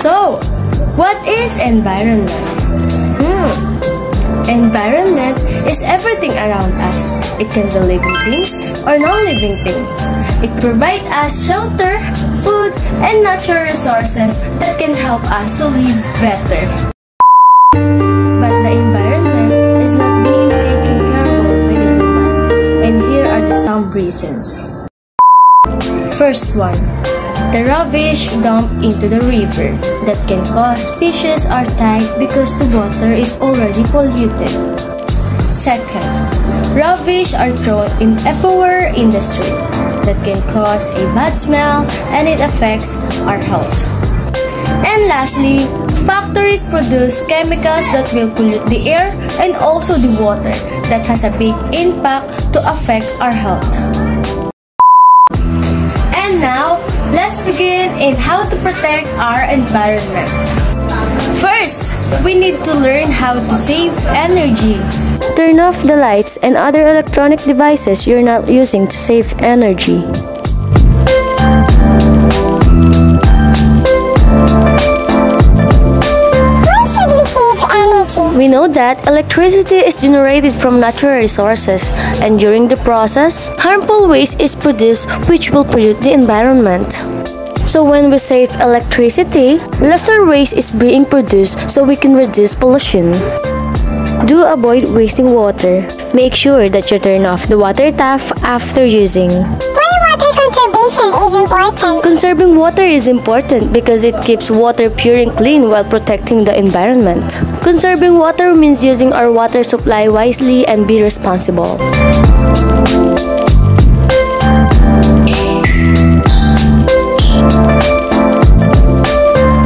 So, what is environment? Hmm. Environment is everything around us. It can be living things or non-living things. It provides us shelter, food, and natural resources that can help us to live better. Reasons. First one, the rubbish dumped into the river that can cause fishes are died because the water is already polluted. Second, rubbish are thrown in everywhere in the street that can cause a bad smell and it affects our health. And lastly, factories produce chemicals that will pollute the air and also the water that has a big impact to affect our health. And now, let's begin in how to protect our environment. First, we need to learn how to save energy. Turn off the lights and other electronic devices you're not using to save energy. Know that electricity is generated from natural resources, and during the process, harmful waste is produced which will pollute the environment. So when we save electricity, lesser waste is being produced so we can reduce pollution. Do avoid wasting water. Make sure that you turn off the water tap after using. Conservation is important? Conserving water is important because it keeps water pure and clean while protecting the environment. Conserving water means using our water supply wisely and be responsible.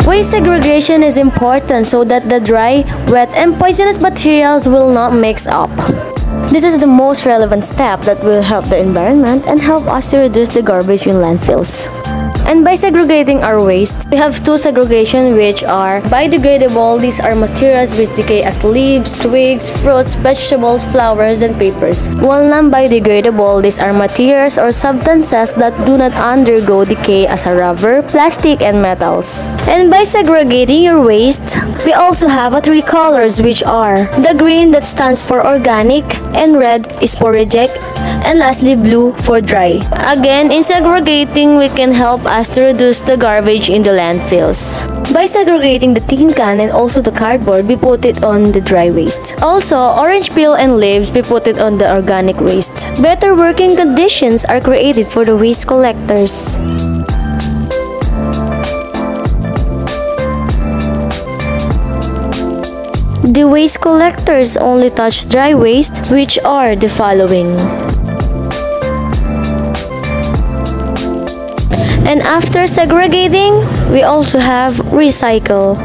Waste segregation is important so that the dry, wet, and poisonous materials will not mix up. This is the most relevant step that will help the environment and help us to reduce the garbage in landfills. And by segregating our waste, we have two segregation which are biodegradable. These are materials which decay as leaves, twigs, fruits, vegetables, flowers, and papers. While non-biodegradable, these are materials or substances that do not undergo decay as a rubber, plastic, and metals. And by segregating your waste, we also have three colors which are the green that stands for organic, and red is for reject, and lastly blue for dry. Again, in segregating, we can help us to reduce the garbage in the landfills. By segregating the tin can and also the cardboard, we put it on the dry waste. Also, orange peel and leaves, we put it on the organic waste. Better working conditions are created for the waste collectors. The waste collectors only touch dry waste, which are the following. And after segregating, we also have recycle.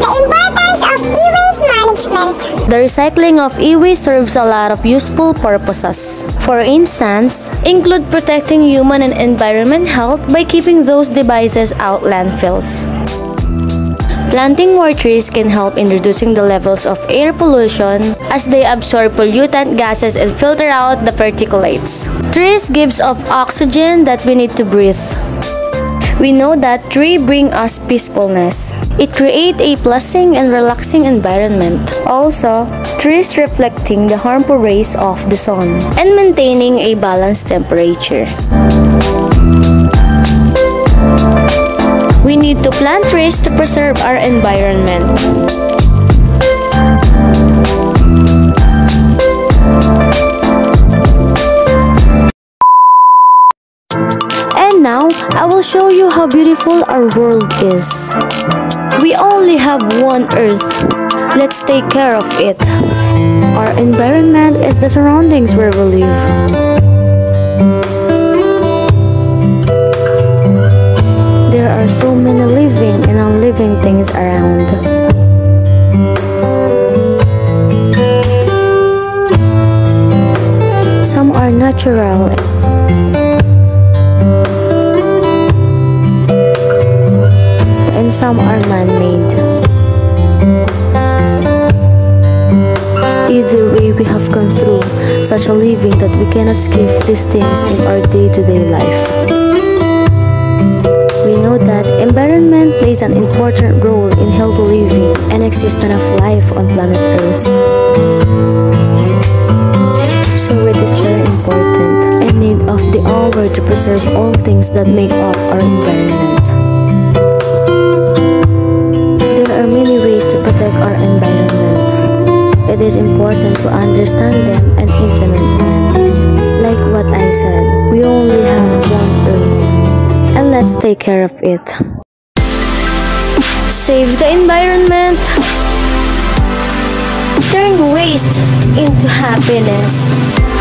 The importance of e-waste management. The recycling of e-waste serves a lot of useful purposes. For instance, include protecting human and environment health by keeping those devices out landfills. Planting more trees can help in reducing the levels of air pollution as they absorb pollutant gases and filter out the particulates. Trees gives off oxygen that we need to breathe. We know that trees bring us peacefulness. It creates a pleasant and relaxing environment. Also, trees reflecting the harmful rays of the sun and maintaining a balanced temperature. We need to plant trees to preserve our environment. And now, I will show you how beautiful our world is. We only have one Earth. Let's take care of it. Our environment is the surroundings where we live. Natural and some are man-made. Either way, we have gone through such a living that we cannot skip these things in our day-to-day life. We know that environment plays an important role in healthy living and existence of life on planet Earth. Preserve all things that make up our environment. There are many ways to protect our environment. It is important to understand them and implement them. Like what I said, we only have one Earth, and let's take care of it. Save the environment. Turn waste into happiness.